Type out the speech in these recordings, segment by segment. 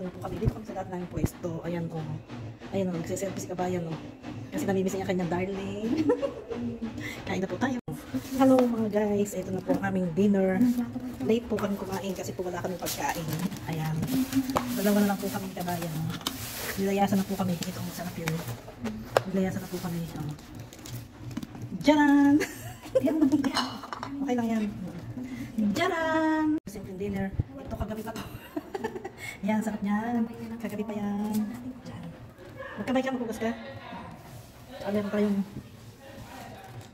Ito na po kami. Dito kami sa lahat ng pwesto. Ayan o. Ayan o. Nagsiselfie si kabayan o. Kasi namimiss niya kanyang darling. Kain na po tayo. Hello mga guys. Ito na po ang aming dinner. Late po kami kumain kasi po wala kami pagkain. Ayan. Dalawa na lang po kami kabayan. Nilayasan na po kami. Ito ang sarap yun. Nilayasan na po kami. Oh. Diyan! okay lang yan. Diyan! Simple dinner. Ito kagabi pa to. Yan, sarap yan. Kagabi pa yan. Magkamay ka, maghugas ka. Ano meron tayong...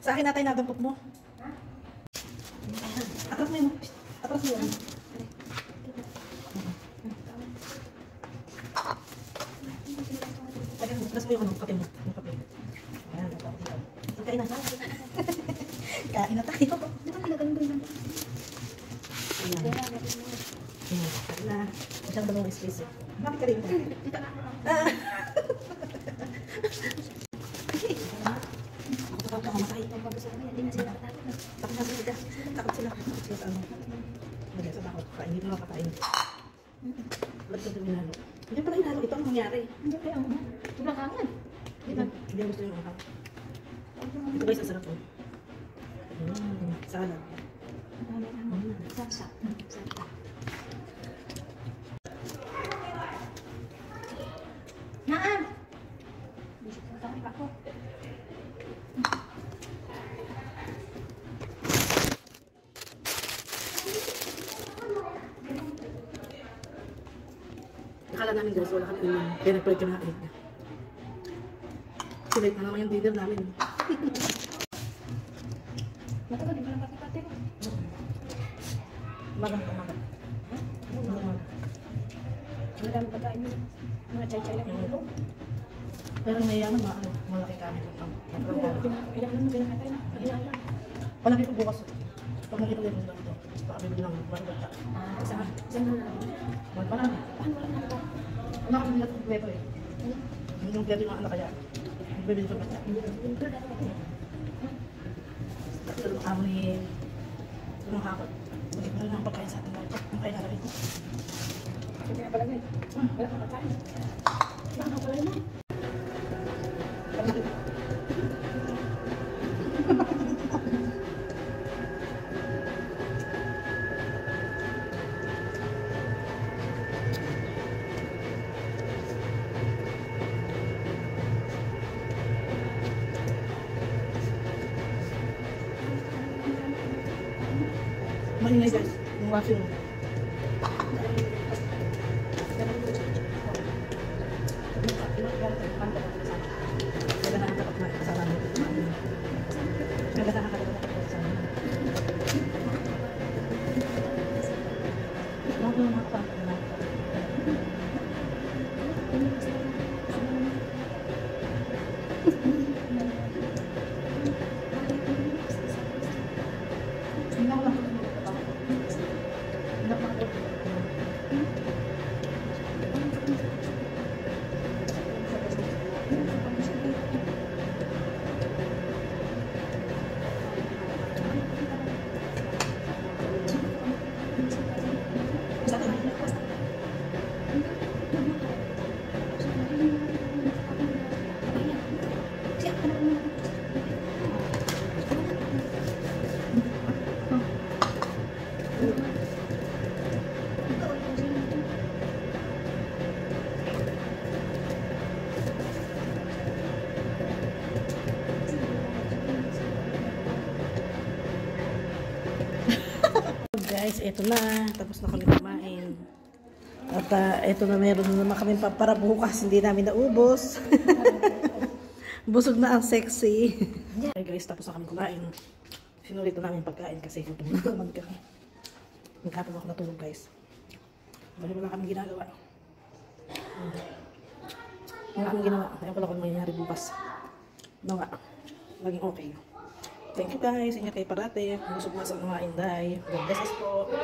Sa akin natin nadampot mo. Atras mo yun. Atras mo yun. Atras mo yung ano, kape mo. Yung kape. Ayan. Kain na. Kain na tayo. Ayan. Ayan, kain na. Space eh. Bakit ka rin? Ah! Takot ako mamatay. Takot na sila. Takot sila. Takot sila sa ano. Hindi sa takot. Kain dito lang kakain. Ba't ka tuminalo? Hindi pala hinalo. Ito ang nangyari. Hindi kaya ako. Sobrang hangat. Hindi hindi gusto yung angkaw. Ito guys, ang sarap po. Mm, salad. Sapsap. Sapsap. Nakala namin guys, wala kami inom. Kaya nagpalit kami natin. Kasi late na naman yung dinner namin. Matagal din pala pati-pati ko. Magang umaga. Umaga. Ang dami pagkain mo. Mga chay-chay lang yung Pero may ano, ma- ano, malaki kami. Ilang naman pinakatay na. Lang. Palagi ko bukas. Pag nakita ko yung lang ito, pakabili ng marigata. Ah, isa isa na lang. Mahal pa namin. Paano wala na ito? Wala kami nilat ng pleto eh. Hindi yung pleto yung anak kaya. Bibili ko pa siya. Tatlo ng amo ni... Hindi ang pagkain sa atin. Ang kain natin ko. Hindi na pala ngayon. Wala kang pagkain. Wala kang pala na. Maingay guys. Yung washing. Guys, eto na. Tapos na kami kumain. At uh, eto na meron na naman kami pa para bukas. Hindi namin naubos. Busog na ang sexy. Okay guys, tapos na kami kumain. Sinulit na namin pagkain kasi gutom na naman kami. Nagkapon ako natulog guys. Bali wala kami ginagawa. Wala kami ginawa. Ayaw pala kung mangyayari bukas. Ano nga. Laging okay. Thank you guys. Ingat kayo parate. Busog na sa mga inday. God bless us po.